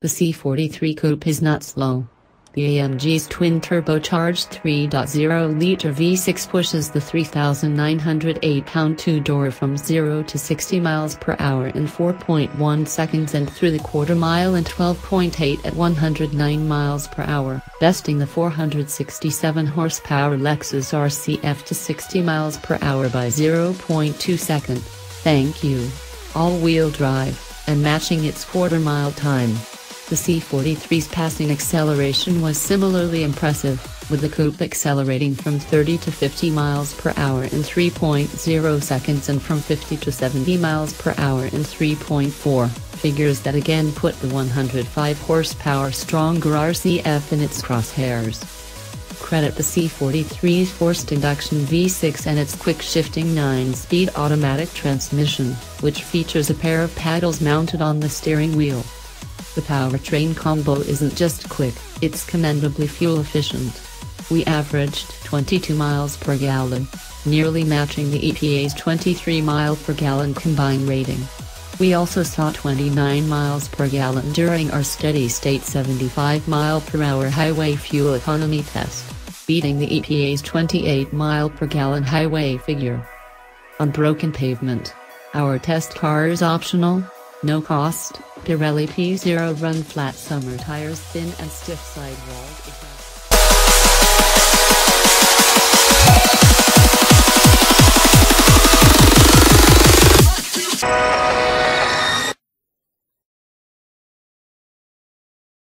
The C43 coupe is not slow. The AMG's twin turbocharged 3.0 liter V6 pushes the 3,908 pound two door from 0 to 60 miles per hour in 4.1 seconds and through the quarter mile in 12.8 at 109 miles per hour, besting the 467 horsepower Lexus RCF to 60 miles per hour by 0.2 seconds. Thank you. All-wheel drive, and matching its quarter mile time. The C43's passing acceleration was similarly impressive, with the coupe accelerating from 30 to 50 miles per hour in 3.0 seconds and from 50 to 70 miles per hour in 3.4, figures that again put the 105 horsepower stronger RCF in its crosshairs. Credit the C43's forced induction V6 and its quick shifting 9-speed automatic transmission, which features a pair of paddles mounted on the steering wheel. The powertrain combo isn't just quick, it's commendably fuel efficient. We averaged 22 miles per gallon, nearly matching the EPA's 23 mile per gallon combined rating. We also saw 29 miles per gallon during our steady state 75 mile per hour highway fuel economy test, beating the EPA's 28 mile per gallon highway figure. On broken pavement, our test car is optional, no cost, Pirelli P Zero run flat summer tires thin and stiff sidewall.